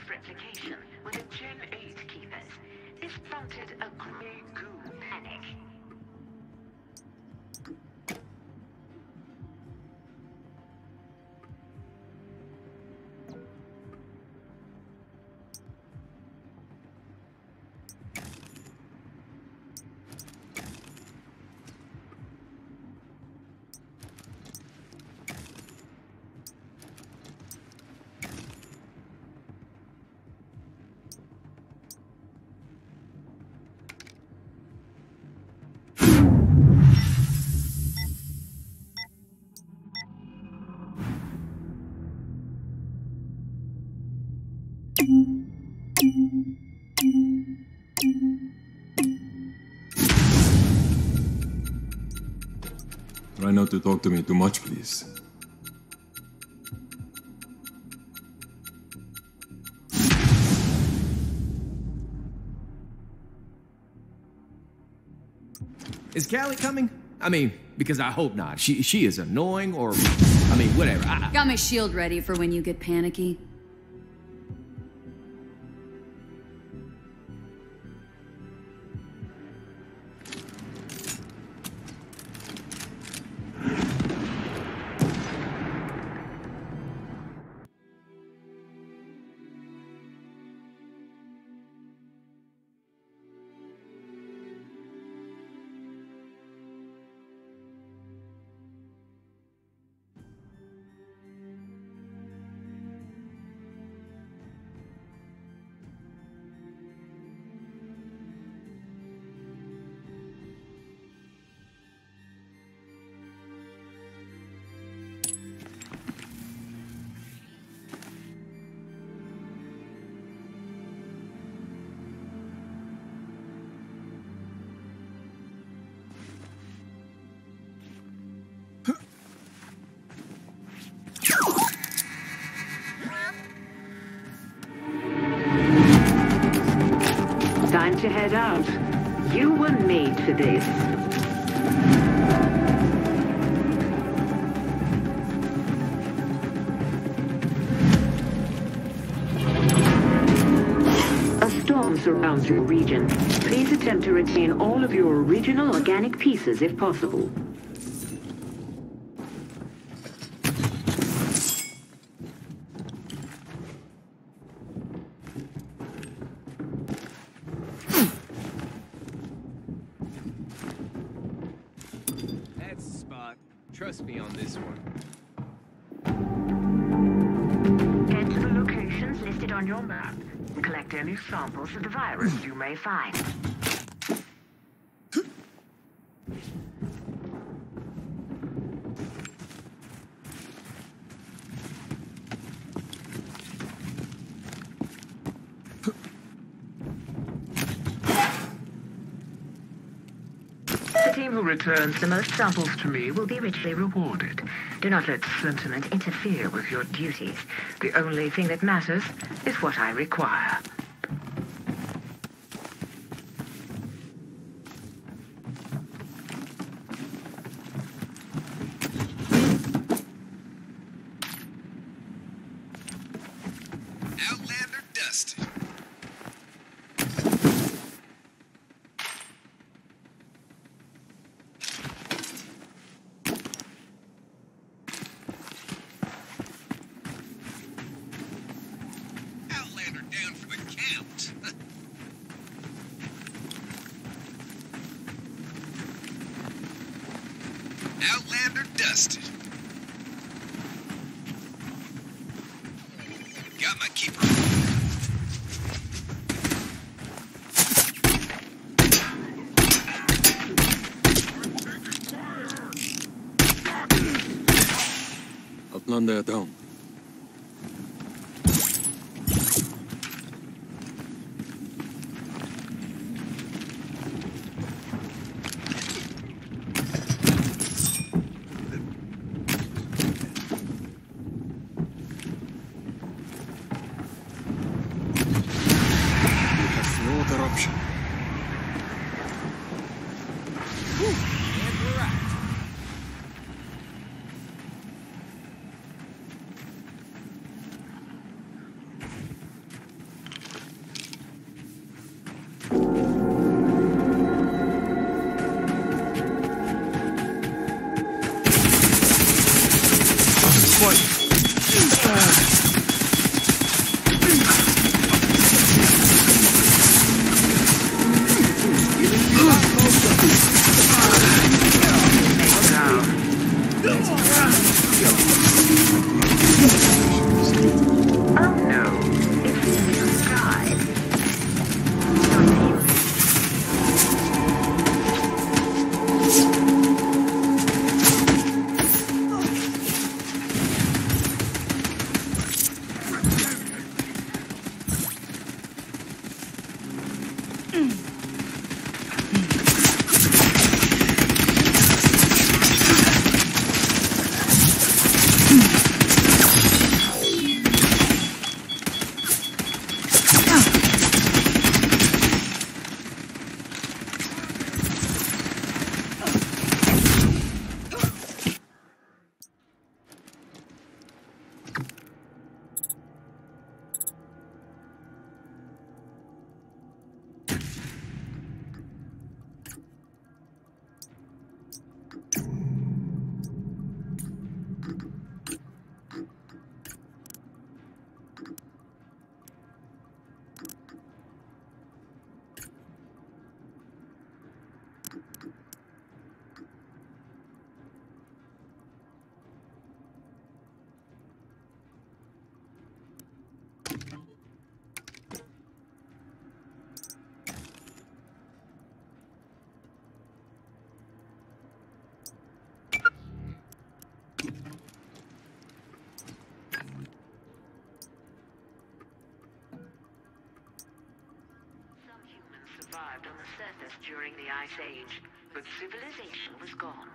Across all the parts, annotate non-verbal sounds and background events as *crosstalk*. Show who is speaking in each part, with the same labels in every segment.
Speaker 1: self-replication were the Gen 8
Speaker 2: Try not to talk to me too much, please.
Speaker 3: Is Callie coming? I mean, because I hope not. She she is annoying or I mean, whatever. I,
Speaker 4: Got my shield ready for when you get panicky.
Speaker 1: Head out. You were made for this. A storm surrounds your region. Please attempt to retain all of your original organic pieces if possible.
Speaker 3: Trust me on this one.
Speaker 1: Head to the locations listed on your map and collect any samples of the virus you may find. Returns the most samples to me will be richly rewarded. Do not let sentiment interfere with your duties. The only thing that matters is what I require.
Speaker 5: Outlander dusted. Outlander down for. *laughs* Outlander dusted. Got my keeper.
Speaker 2: Outlander down.
Speaker 1: Surface during the Ice Age, but civilization was gone.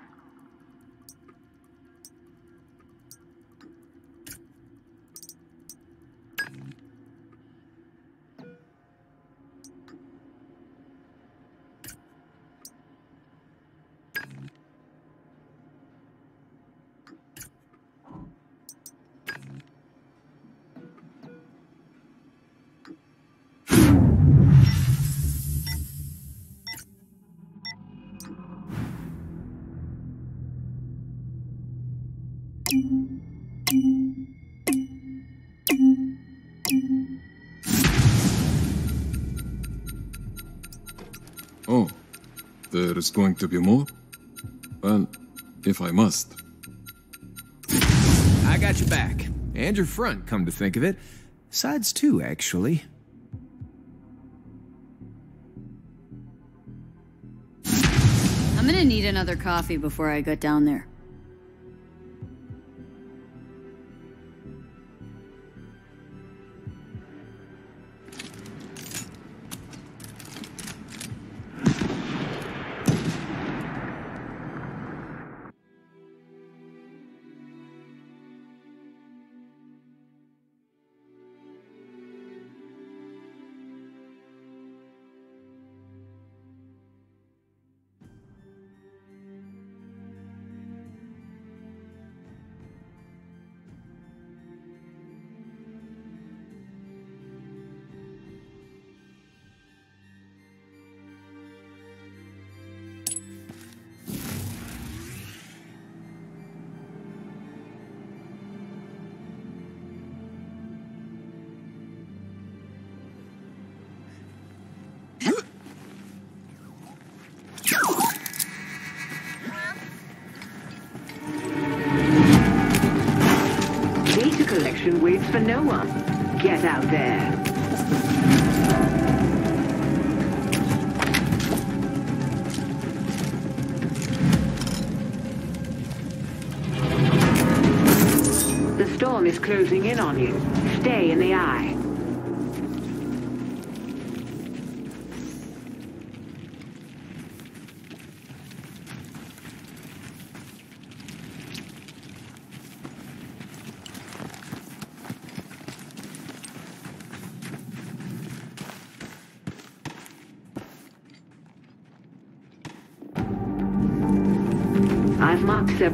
Speaker 2: Oh, there is going to be more? Well, if I must.
Speaker 3: I got your back. And your front, come to think of it. Sides too, actually.
Speaker 4: I'm gonna need another coffee before I get down there.
Speaker 1: Collection waits for no one. Get out there. The storm is closing in on you. Stay in the eye.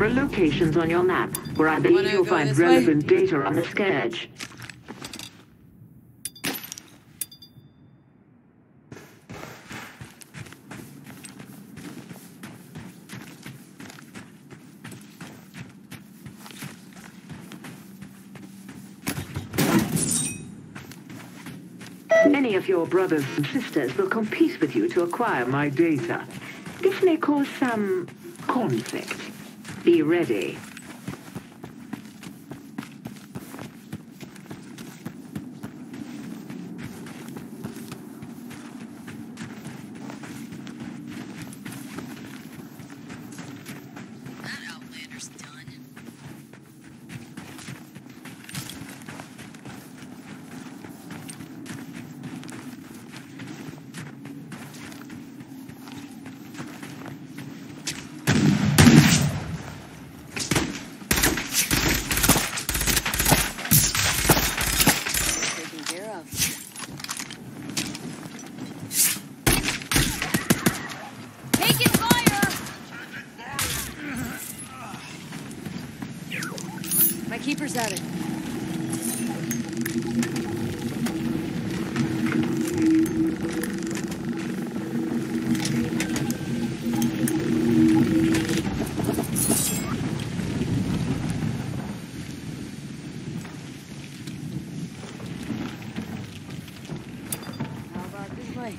Speaker 1: Several locations on your map where I believe you'll find
Speaker 4: this way?
Speaker 1: relevant data on the scourge. Many of your brothers and sisters will compete with you to acquire my data. This may cause some conflict. Be ready.
Speaker 4: My it. How about this way?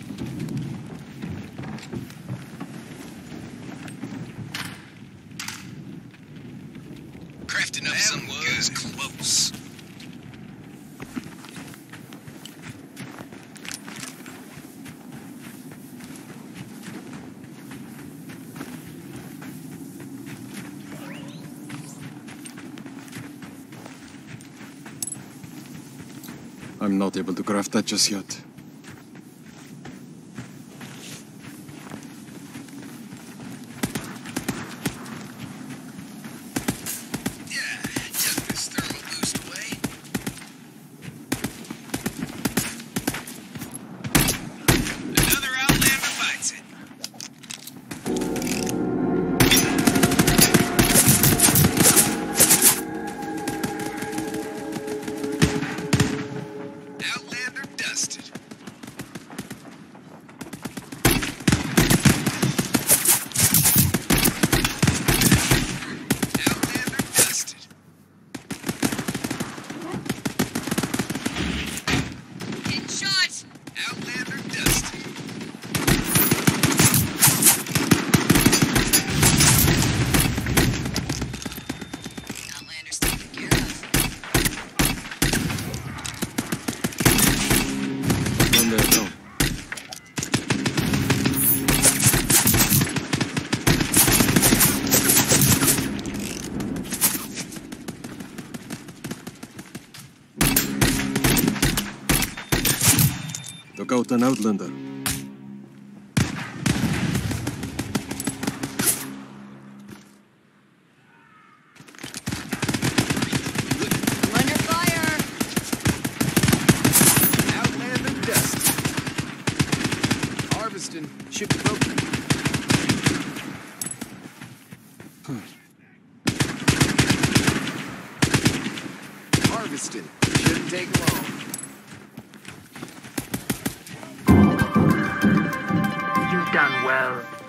Speaker 5: Crafting up some was close.
Speaker 2: I'm not able to craft that just yet.
Speaker 3: Scapegoat and Outlander.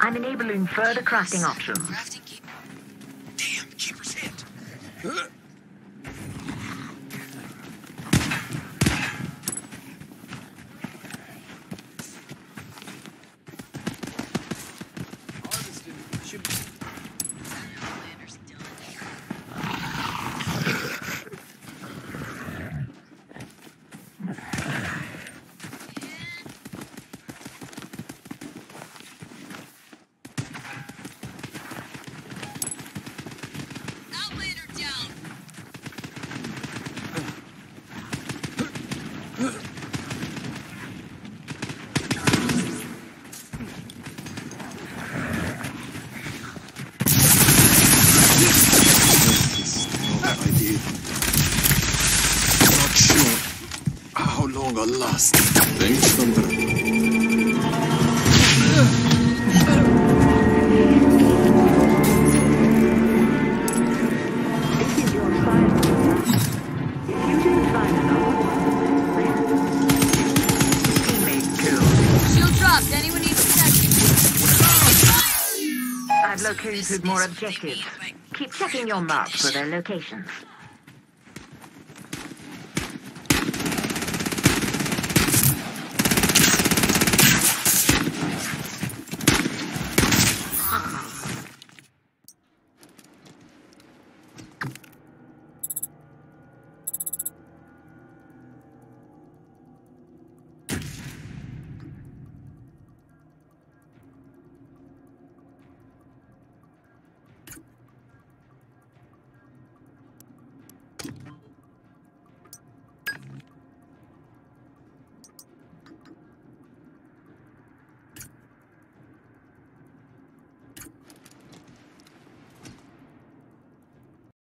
Speaker 6: I'm
Speaker 1: enabling further crafting options. more objective. Keep checking your marks for their locations.